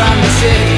from the city.